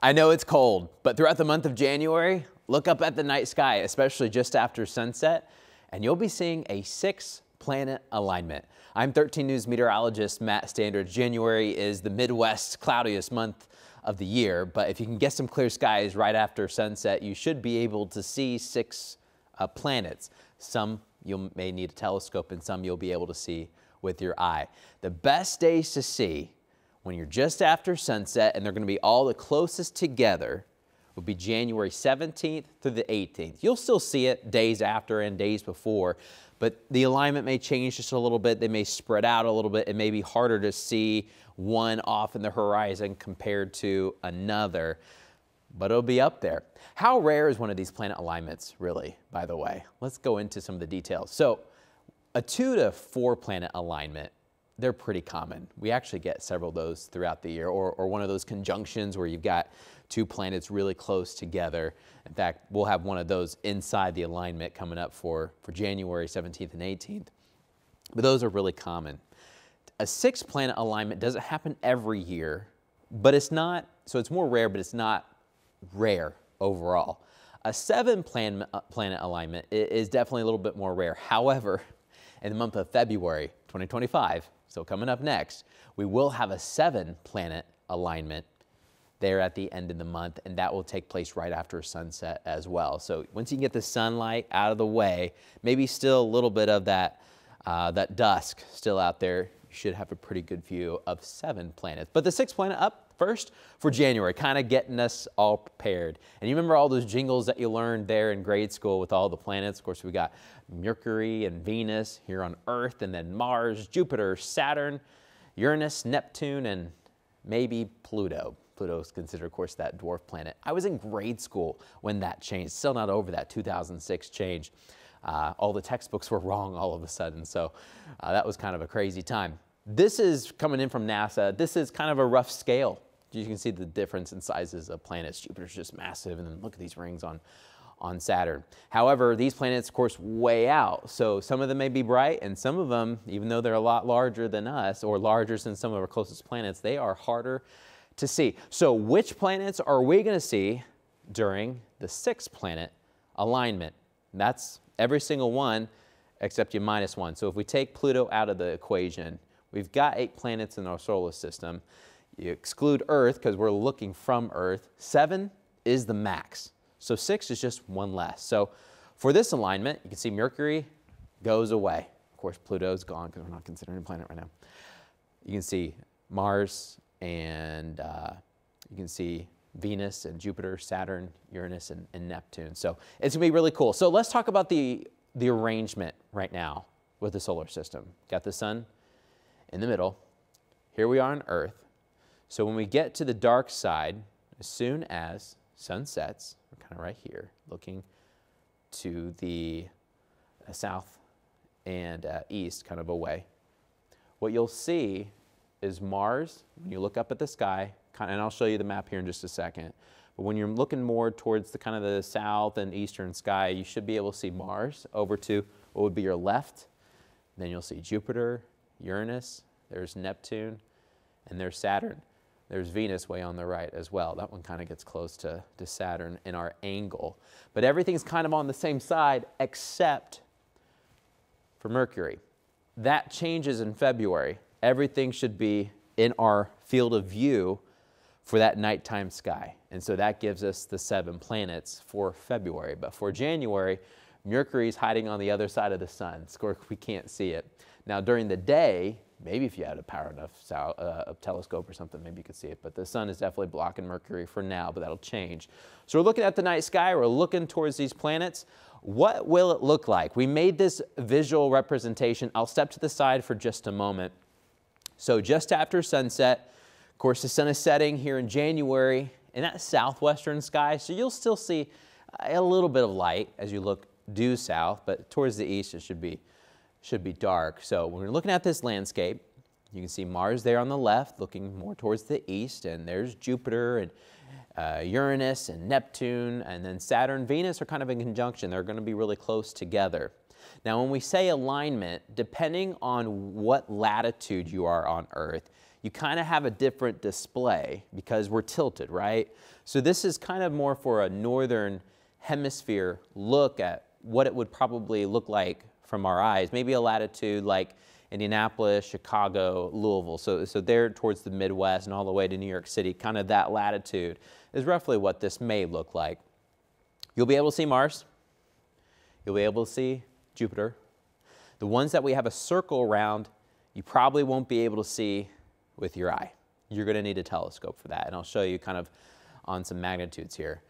I know it's cold, but throughout the month of January, look up at the night sky, especially just after sunset, and you'll be seeing a six planet alignment. I'm 13 News meteorologist Matt Standridge. January is the Midwest's cloudiest month of the year, but if you can get some clear skies right after sunset, you should be able to see six uh, planets. Some you may need a telescope and some you'll be able to see with your eye. The best days to see when you're just after sunset and they're going to be all the closest together will be January 17th through the 18th. You'll still see it days after and days before, but the alignment may change just a little bit. They may spread out a little bit. It may be harder to see one off in the horizon compared to another, but it'll be up there. How rare is one of these planet alignments, really, by the way? Let's go into some of the details. So, a two to four planet alignment they're pretty common. We actually get several of those throughout the year, or, or one of those conjunctions where you've got two planets really close together. In fact, we'll have one of those inside the alignment coming up for, for January 17th and 18th. But those are really common. A six planet alignment doesn't happen every year, but it's not, so it's more rare, but it's not rare overall. A seven plan, uh, planet alignment is definitely a little bit more rare. However, in the month of February 2025, so coming up next, we will have a seven planet alignment there at the end of the month, and that will take place right after sunset as well. So once you get the sunlight out of the way, maybe still a little bit of that, uh, that dusk still out there, you should have a pretty good view of seven planets. But the sixth planet up first for January, kind of getting us all prepared. And you remember all those jingles that you learned there in grade school with all the planets? Of course, we got Mercury and Venus here on Earth, and then Mars, Jupiter, Saturn, Uranus, Neptune, and maybe Pluto. Pluto is considered, of course, that dwarf planet. I was in grade school when that changed, still not over that 2006 change. Uh, all the textbooks were wrong all of a sudden, so uh, that was kind of a crazy time. This is coming in from NASA. This is kind of a rough scale you can see the difference in sizes of planets. Jupiter's just massive, and then look at these rings on, on Saturn. However, these planets, of course, way out. So some of them may be bright, and some of them, even though they're a lot larger than us, or larger than some of our closest planets, they are harder to see. So which planets are we going to see during the sixth planet alignment? that's every single one except you minus one. So if we take Pluto out of the equation, we've got eight planets in our solar system. You exclude Earth because we're looking from Earth. Seven is the max. So six is just one less. So for this alignment, you can see Mercury goes away. Of course, Pluto's gone because we're not considering a planet right now. You can see Mars and uh, you can see Venus and Jupiter, Saturn, Uranus, and, and Neptune. So it's to be really cool. So let's talk about the, the arrangement right now with the solar system. Got the sun in the middle. Here we are on Earth. So when we get to the dark side, as soon as sun sets, we're kind of right here, looking to the uh, south and uh, east, kind of away, what you'll see is Mars, when you look up at the sky, kind of, and I'll show you the map here in just a second, but when you're looking more towards the kind of the south and eastern sky, you should be able to see Mars over to what would be your left. Then you'll see Jupiter, Uranus, there's Neptune, and there's Saturn. There's Venus way on the right as well. That one kind of gets close to, to Saturn in our angle. But everything's kind of on the same side except for Mercury. That changes in February. Everything should be in our field of view for that nighttime sky. And so that gives us the seven planets for February. But for January, Mercury's hiding on the other side of the sun. So we can't see it. Now during the day, maybe if you had a power enough uh, a telescope or something, maybe you could see it. But the sun is definitely blocking Mercury for now, but that'll change. So we're looking at the night sky. We're looking towards these planets. What will it look like? We made this visual representation. I'll step to the side for just a moment. So just after sunset, of course, the sun is setting here in January in that southwestern sky. So you'll still see a little bit of light as you look due south, but towards the east it should be should be dark. So when we're looking at this landscape, you can see Mars there on the left, looking more towards the east, and there's Jupiter and uh, Uranus and Neptune, and then Saturn, Venus are kind of in conjunction. They're going to be really close together. Now, when we say alignment, depending on what latitude you are on Earth, you kind of have a different display because we're tilted, right? So this is kind of more for a northern hemisphere look at what it would probably look like from our eyes, maybe a latitude like Indianapolis, Chicago, Louisville. So, so there towards the Midwest and all the way to New York City, kind of that latitude is roughly what this may look like. You'll be able to see Mars. You'll be able to see Jupiter. The ones that we have a circle around, you probably won't be able to see with your eye. You're going to need a telescope for that, and I'll show you kind of on some magnitudes here.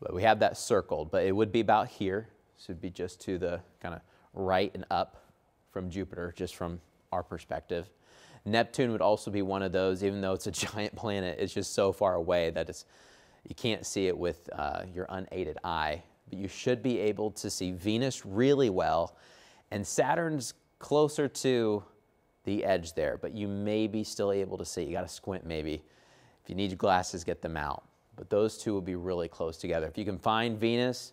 But we have that circled, but it would be about here. So it'd be just to the kind of right and up from Jupiter, just from our perspective. Neptune would also be one of those, even though it's a giant planet, it's just so far away that it's, you can't see it with uh, your unaided eye. But you should be able to see Venus really well, and Saturn's closer to the edge there, but you may be still able to see. You got to squint maybe. If you need your glasses, get them out. But those two will be really close together. If you can find Venus,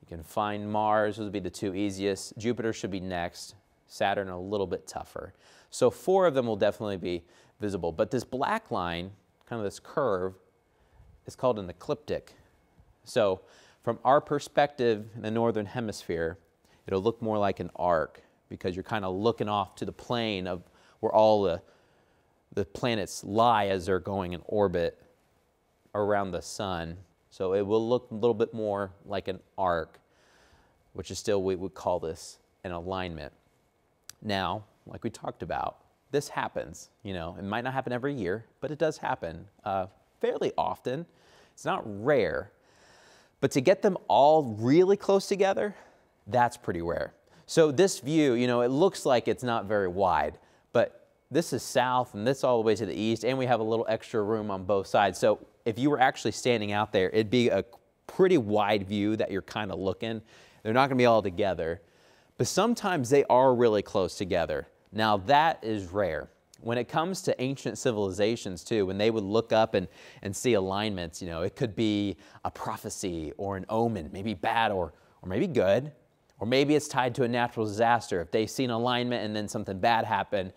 you can find Mars. Those would be the two easiest. Jupiter should be next. Saturn a little bit tougher. So four of them will definitely be visible. But this black line, kind of this curve, is called an ecliptic. So from our perspective in the northern hemisphere, it'll look more like an arc because you're kind of looking off to the plane of where all the, the planets lie as they're going in orbit around the sun. So it will look a little bit more like an arc, which is still, we would call this an alignment. Now, like we talked about, this happens. You know, it might not happen every year, but it does happen uh, fairly often. It's not rare. But to get them all really close together, that's pretty rare. So this view, you know, it looks like it's not very wide, but this is south and this all the way to the east, and we have a little extra room on both sides. So if you were actually standing out there, it'd be a pretty wide view that you're kind of looking. They're not going to be all together, but sometimes they are really close together. Now that is rare. When it comes to ancient civilizations too, when they would look up and, and see alignments, you know, it could be a prophecy or an omen, maybe bad or, or maybe good, or maybe it's tied to a natural disaster. If they see an alignment and then something bad happened,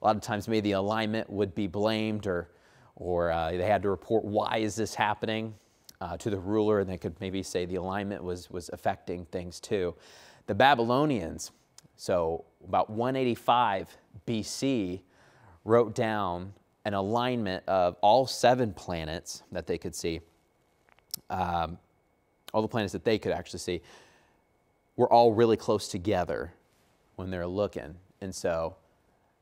a lot of times maybe the alignment would be blamed or, or uh, they had to report why is this happening uh, to the ruler and they could maybe say the alignment was, was affecting things too. The Babylonians, so about 185 BC, wrote down an alignment of all seven planets that they could see, um, all the planets that they could actually see were all really close together when they're looking. And so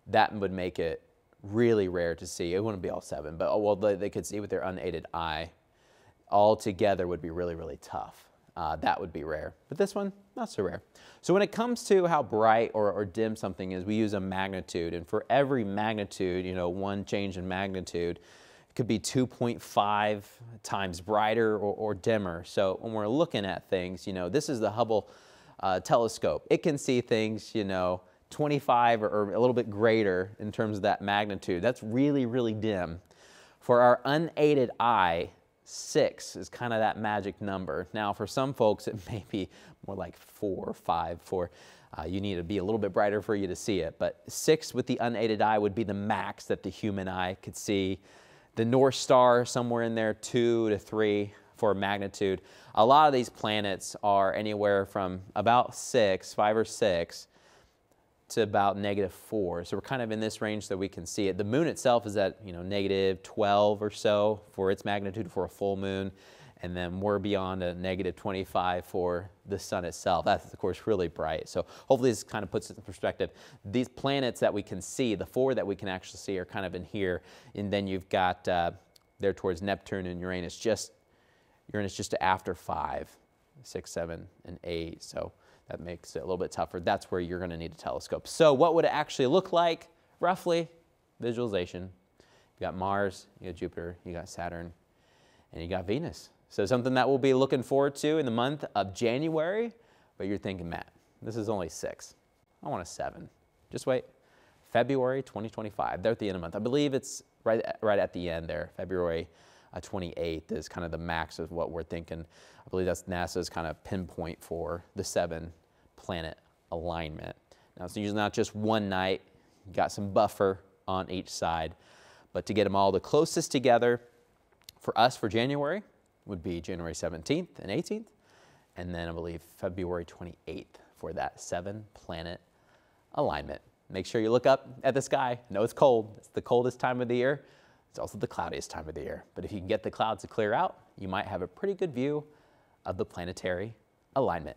that would make it really rare to see. It wouldn't be all seven, but oh, well, they, they could see with their unaided eye. All together would be really, really tough. Uh, that would be rare. But this one, not so rare. So when it comes to how bright or, or dim something is, we use a magnitude. And for every magnitude, you know, one change in magnitude, it could be 2.5 times brighter or, or dimmer. So when we're looking at things, you know, this is the Hubble uh, telescope. It can see things, you know, 25 or, or a little bit greater in terms of that magnitude. That's really, really dim. For our unaided eye, six is kind of that magic number. Now, for some folks, it may be more like four or five for uh, you need to be a little bit brighter for you to see it. But six with the unaided eye would be the max that the human eye could see. The North Star, somewhere in there, two to three for magnitude. A lot of these planets are anywhere from about six, five or six, to about negative four. So we're kind of in this range that we can see it. The moon itself is at you know negative 12 or so for its magnitude for a full moon. And then we're beyond a negative 25 for the sun itself. That's, of course, really bright. So hopefully this kind of puts it in perspective. These planets that we can see, the four that we can actually see are kind of in here. And then you've got uh, there towards Neptune and Uranus just Uranus just after five, six, seven, and eight. So that makes it a little bit tougher. That's where you're going to need a telescope. So what would it actually look like, roughly? Visualization. You got Mars, you got Jupiter, you got Saturn, and you got Venus. So something that we'll be looking forward to in the month of January. But you're thinking, Matt, this is only six. I want a seven. Just wait. February 2025. They're at the end of the month. I believe it's right, right at the end there, February uh, 28th is kind of the max of what we're thinking. I believe that's NASA's kind of pinpoint for the seven planet alignment. Now, it's usually not just one night, you got some buffer on each side. But to get them all the closest together for us for January would be January 17th and 18th, and then I believe February 28th for that seven planet alignment. Make sure you look up at the sky. I know it's cold. It's the coldest time of the year. It's also the cloudiest time of the year. But if you can get the clouds to clear out, you might have a pretty good view of the planetary alignment.